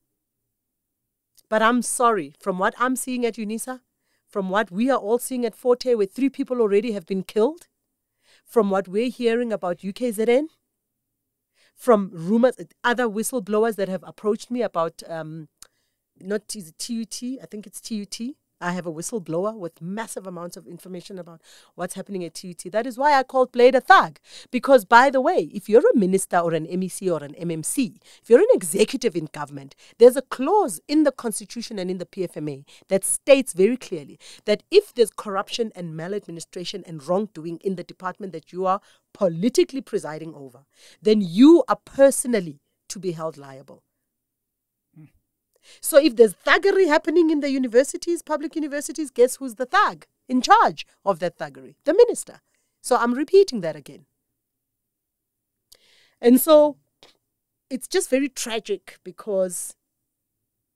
But I'm sorry, from what I'm seeing at UNISA, from what we are all seeing at Fort Hare, where three people already have been killed, from what we're hearing about UKZN, from rumors, other whistleblowers that have approached me about um, not is TUT, I think it's TUT, I have a whistleblower with massive amounts of information about what's happening at TUT. That is why I called Blade a thug. Because, by the way, if you're a minister or an MEC or an MMC, if you're an executive in government, there's a clause in the Constitution and in the PFMA that states very clearly that if there's corruption and maladministration and wrongdoing in the department that you are politically presiding over, then you are personally to be held liable. So if there's thuggery happening in the universities, public universities, guess who's the thug in charge of that thuggery? The minister. So I'm repeating that again. And so it's just very tragic because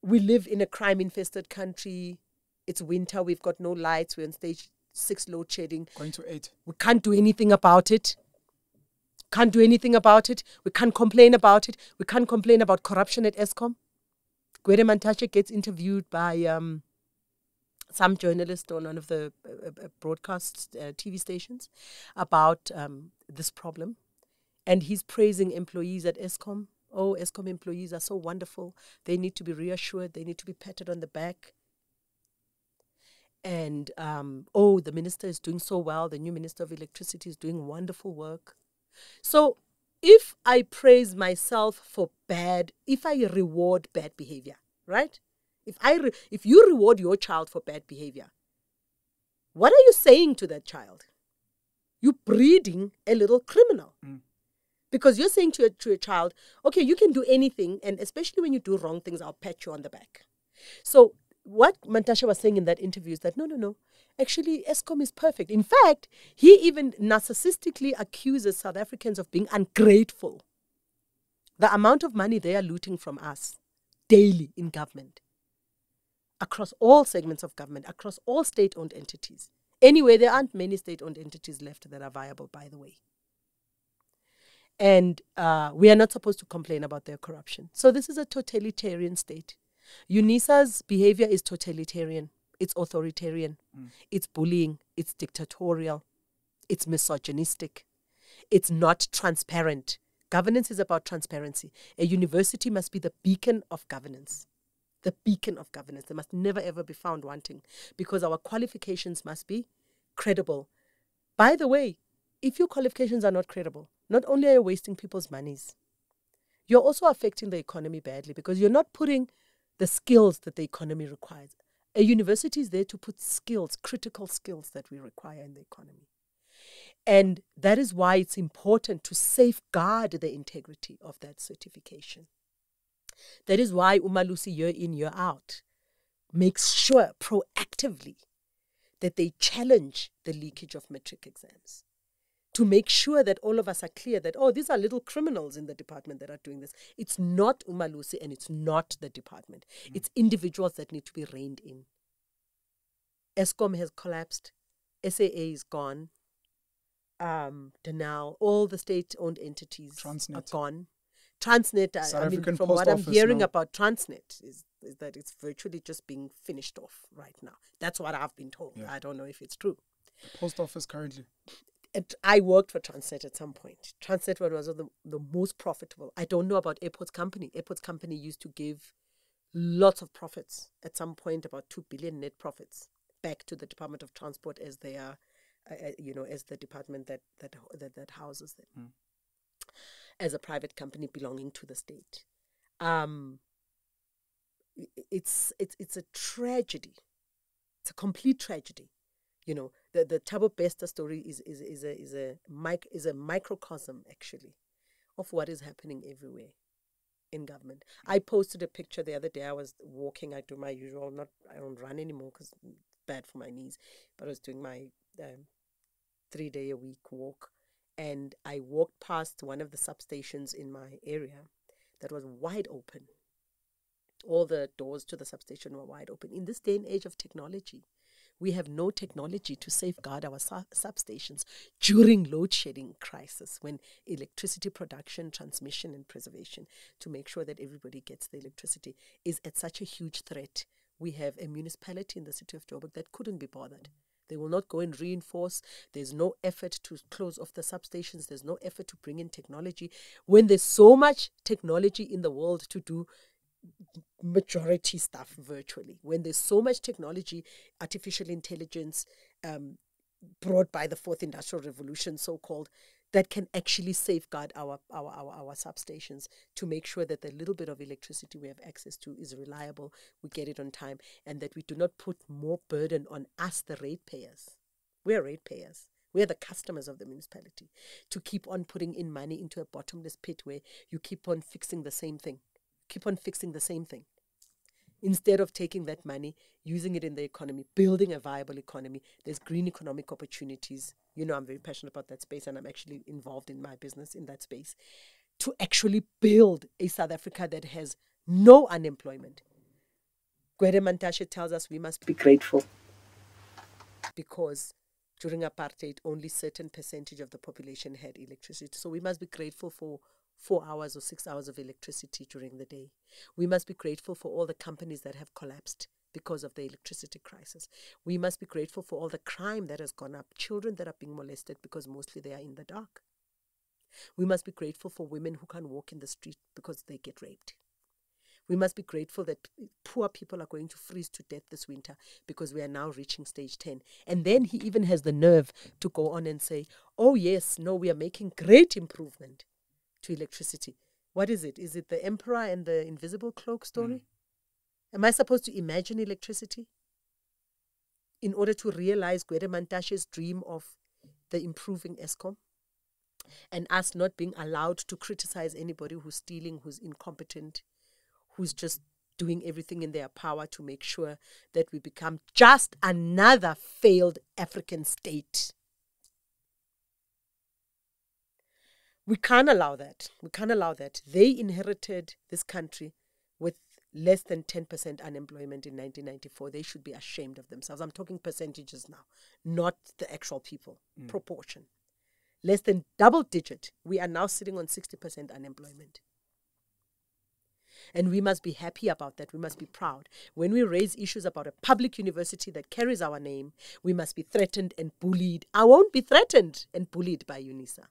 we live in a crime infested country. It's winter, we've got no lights, we're on stage six load shedding. Going to eight. We can't do anything about it. Can't do anything about it. We can't complain about it. We can't complain about corruption at Eskom. Gwede Mantashe gets interviewed by um, some journalist on one of the uh, uh, broadcast uh, TV stations about um, this problem. And he's praising employees at Eskom. Oh, Eskom employees are so wonderful. They need to be reassured. They need to be patted on the back. And um, oh, the minister is doing so well. The new minister of electricity is doing wonderful work. So if I praise myself for bad, if I reward bad behavior, right? If I re- if you reward your child for bad behavior, what are you saying to that child? You're breeding a little criminal. Mm. Because you're saying to a, to a child, okay, you can do anything, and especially when you do wrong things, I'll pat you on the back. So what Mantashe was saying in that interview is that no, no, no. Actually, Eskom is perfect. In fact, he even narcissistically accuses South Africans of being ungrateful. The amount of money they are looting from us daily in government, across all segments of government, across all state owned entities. Anyway, there aren't many state owned entities left that are viable, by the way. And uh, we are not supposed to complain about their corruption. So, this is a totalitarian state. UNISA's behavior is totalitarian, it's authoritarian, mm. it's bullying, it's dictatorial, it's misogynistic, it's not transparent. Governance is about transparency. A university must be the beacon of governance. The beacon of governance. They must never ever be found wanting because our qualifications must be credible. By the way, if your qualifications are not credible, not only are you wasting people's monies, you're also affecting the economy badly because you're not putting the skills that the economy requires. A university is there to put skills, critical skills that we require in the economy. And that is why it's important to safeguard the integrity of that certification. That is why Umalusi year in, year out makes sure proactively that they challenge the leakage of matric exams to make sure that all of us are clear that, oh, these are little criminals in the department that are doing this. It's not Umalusi and it's not the department. Mm. It's individuals that need to be reined in. Eskom has collapsed. SAA is gone um, Denel, all the state-owned entities Transnet. are gone. Transnet, I, I mean, from Post what I'm hearing now. about Transnet is, is that it's virtually just being finished off right now. That's what I've been told. Yeah. I don't know if it's true. The post office currently. It, I worked for Transnet at some point. Transnet was the, the most profitable. I don't know about Airports Company. Airports Company used to give lots of profits at some point, about 2 billion net profits back to the Department of Transport as their uh, uh, you know, as the department that that that, that houses them, mm. as a private company belonging to the state. Um, it's it's it's a tragedy. It's a complete tragedy. You know, the the Thabo Bester story is is is a is a mic is a microcosm actually of what is happening everywhere in government. I posted a picture the other day. I was walking. I do my usual. Not I don't run anymore because bad for my knees. But I was doing my um, three day a week walk. And I walked past one of the substations in my area that was wide open. All the doors to the substation were wide open. In this day and age of technology, We have no technology to safeguard our su- substations during load shedding crisis when electricity production, transmission, and preservation to make sure that everybody gets the electricity is at such a huge threat. We have a municipality in the city of Joburg that couldn't be bothered. They will not go and reinforce. There's no effort to close off the substations. There's no effort to bring in technology. When there's so much technology in the world to do majority stuff virtually, when there's so much technology, artificial intelligence, um, brought by the fourth industrial revolution, so called, that can actually safeguard our, our, our, our substations to make sure that the little bit of electricity we have access to is reliable, we get it on time, and that we do not put more burden on us, the ratepayers. We're ratepayers. We're the customers of the municipality to keep on putting in money into a bottomless pit where you keep on fixing the same thing, keep on fixing the same thing instead of taking that money, using it in the economy, building a viable economy. There's green economic opportunities. You know, I'm very passionate about that space and I'm actually involved in my business in that space to actually build a South Africa that has no unemployment. Gwede Mantashe tells us we must be grateful because during apartheid, only certain percentage of the population had electricity. So we must be grateful for four hours or six hours of electricity during the day. We must be grateful for all the companies that have collapsed because of the electricity crisis. We must be grateful for all the crime that has gone up, children that are being molested because mostly they are in the dark. We must be grateful for women who can't walk in the street because they get raped. We must be grateful that poor people are going to freeze to death this winter because we are now reaching stage 10. And then he even has the nerve to go on and say, oh, yes, no, we are making great improvement to electricity. What is it? Is it the emperor and the invisible cloak story? Mm. Am I supposed to imagine electricity in order to realize Gwede Mantashe's dream of the improving Eskom? And us not being allowed to criticize anybody who's stealing, who's incompetent, who's just doing everything in their power to make sure that we become just another failed African state. We can't allow that. We can't allow that. They inherited this country with less than 10% unemployment in 1994. They should be ashamed of themselves. I'm talking percentages now, not the actual people, mm. proportion. Less than double digit. We are now sitting on 60% unemployment. And we must be happy about that. We must be proud. When we raise issues about a public university that carries our name, we must be threatened and bullied. I won't be threatened and bullied by UNISA.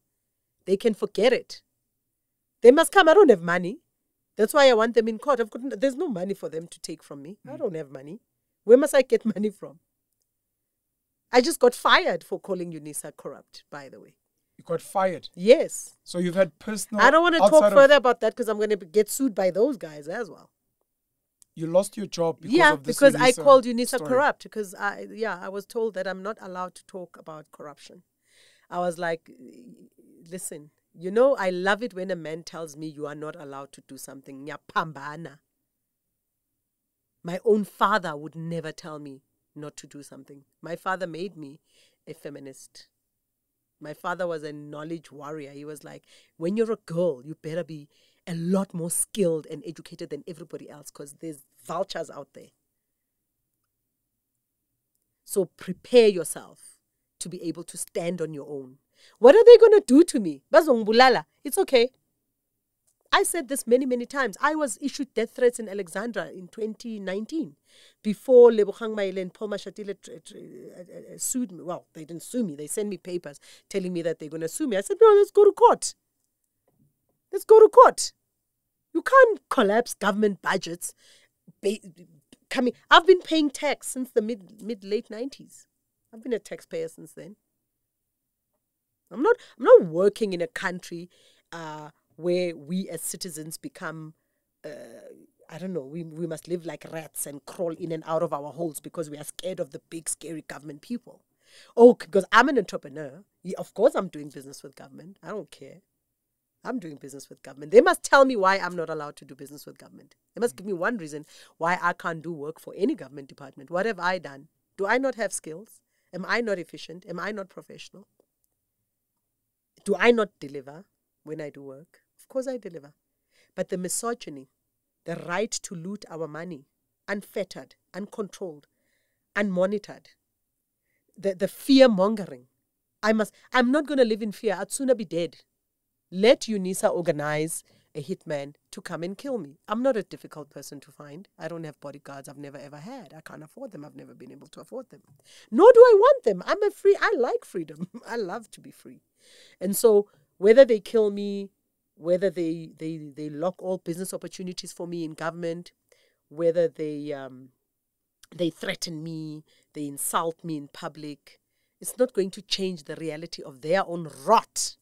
They can forget it. They must come. I don't have money. That's why I want them in court. I've got, there's no money for them to take from me. Mm. I don't have money. Where must I get money from? I just got fired for calling UNISA corrupt, by the way. You got fired? Yes. So you've had personal. I don't want to talk further about that because I'm going to get sued by those guys as well. You lost your job because of Yeah, because UNISA I called UNISA story. corrupt because I yeah I was told that I'm not allowed to talk about corruption. I was like, listen, you know, I love it when a man tells me you are not allowed to do something. My own father would never tell me not to do something. My father made me a feminist. My father was a knowledge warrior. He was like, when you're a girl, you better be a lot more skilled and educated than everybody else because there's vultures out there. So prepare yourself to be able to stand on your own. What are they going to do to me? Bazongbulala. It's okay. I said this many, many times. I was issued death threats in Alexandra in 2019 before Lebogang Maile and Paul Mashatile uh, uh, sued me. Well, they didn't sue me. They sent me papers telling me that they're going to sue me. I said, no, let's go to court. Let's go to court. You can't collapse government budgets. Coming, I've been paying tax since the mid mid late 90s. I've been a taxpayer since then. I'm not I'm not working in a country uh, where we as citizens become uh, I don't know, we, we must live like rats and crawl in and out of our holes because we are scared of the big, scary government people. Oh, because I'm an entrepreneur. Yeah, of course, I'm doing business with government. I don't care. I'm doing business with government. They must tell me why I'm not allowed to do business with government. They must give me one reason why I can't do work for any government department. What have I done? Do I not have skills? Am I not efficient? Am I not professional? Do I not deliver when I do work? Of course I deliver. But the misogyny, the right to loot our money, unfettered, uncontrolled, unmonitored, the, the fear mongering. I must. I'm not going to live in fear. I'd sooner be dead. Let UNISA organize a hitman to come and kill me. I'm not a difficult person to find. I don't have bodyguards. I've never ever had. I can't afford them. I've never been able to afford them. Nor do I want them. I'm a free. I like freedom. I love to be free. And so whether they kill me, whether they they they lock all business opportunities for me in government, whether they um, they threaten me, they insult me in public, it's not going to change the reality of their own rot.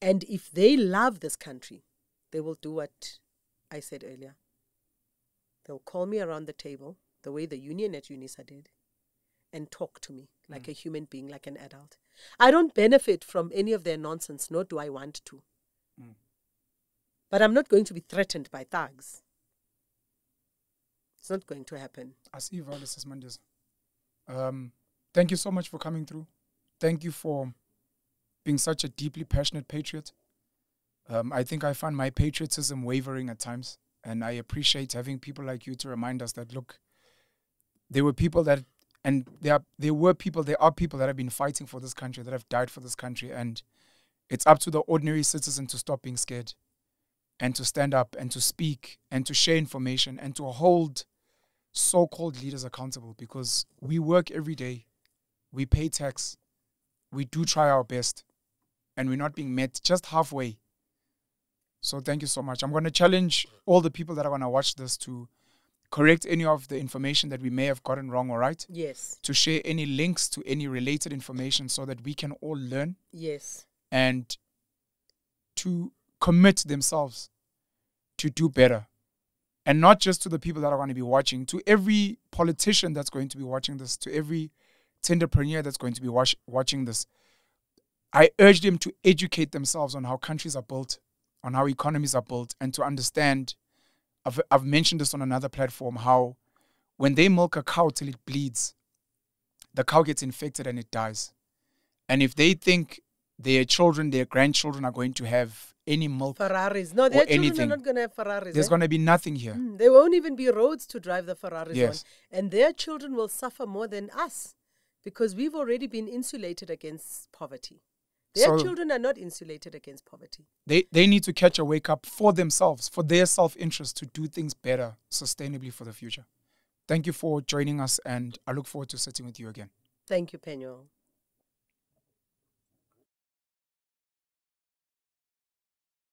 And if they love this country, they will do what I said earlier. They'll call me around the table, the way the union at UNISA did, and talk to me like mm. a human being, like an adult. I don't benefit from any of their nonsense, nor do I want to. Mm. But I'm not going to be threatened by thugs. It's not going to happen. I see Valis Mandis. Um, thank you so much for coming through. Thank you for being such a deeply passionate patriot. Um, I think I find my patriotism wavering at times, and I appreciate having people like you to remind us that look, there were people that, and there are, there were people, there are people that have been fighting for this country, that have died for this country, and it's up to the ordinary citizen to stop being scared, and to stand up and to speak and to share information and to hold so-called leaders accountable because we work every day, we pay tax, we do try our best and we're not being met just halfway. So thank you so much. I'm going to challenge all the people that are going to watch this to correct any of the information that we may have gotten wrong or right. Yes. To share any links to any related information so that we can all learn. Yes. And to commit themselves to do better. And not just to the people that are going to be watching, to every politician that's going to be watching this, to every tenderpreneur that's going to be watch, watching this. I urge them to educate themselves on how countries are built, on how economies are built, and to understand. I've, I've mentioned this on another platform how when they milk a cow till it bleeds, the cow gets infected and it dies. And if they think their children, their grandchildren are going to have any milk. Ferraris. No, their children anything. are not going to have Ferraris. There's eh? going to be nothing here. Mm, there won't even be roads to drive the Ferraris yes. on. And their children will suffer more than us because we've already been insulated against poverty. Their so children are not insulated against poverty. They they need to catch a wake up for themselves, for their self interest to do things better sustainably for the future. Thank you for joining us and I look forward to sitting with you again. Thank you, Penuel.